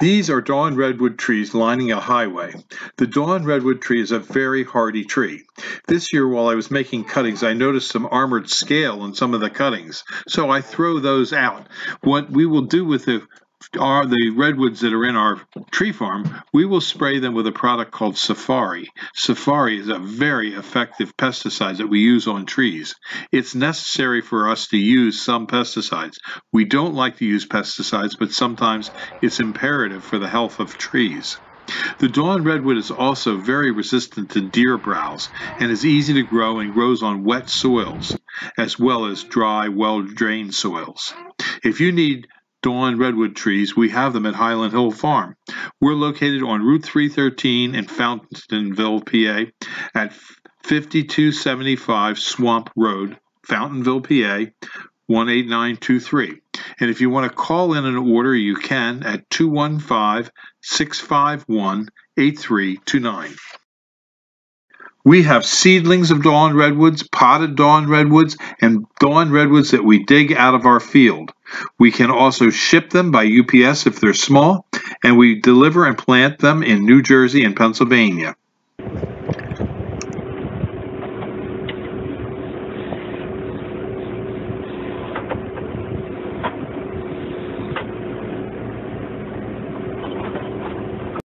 These are Dawn redwood trees lining a highway. The Dawn redwood tree is a very hardy tree. This year while I was making cuttings I noticed some armored scale on some of the cuttings so I throw those out. What we will do with the are the redwoods that are in our tree farm, we will spray them with a product called Safari. Safari is a very effective pesticide that we use on trees. It's necessary for us to use some pesticides. We don't like to use pesticides, but sometimes it's imperative for the health of trees. The Dawn redwood is also very resistant to deer browse and is easy to grow and grows on wet soils as well as dry, well-drained soils. If you need Dawn redwood trees, we have them at Highland Hill Farm. We're located on Route 313 in Fountainville, PA, at 5275 Swamp Road, Fountainville, PA, 18923. And if you want to call in an order, you can at 215 651 8329. We have seedlings of dawn redwoods, potted dawn redwoods, and dawn redwoods that we dig out of our field. We can also ship them by UPS if they're small, and we deliver and plant them in New Jersey and Pennsylvania.